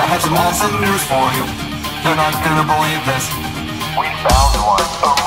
I have some awesome news for you. You're not gonna believe this. We found one.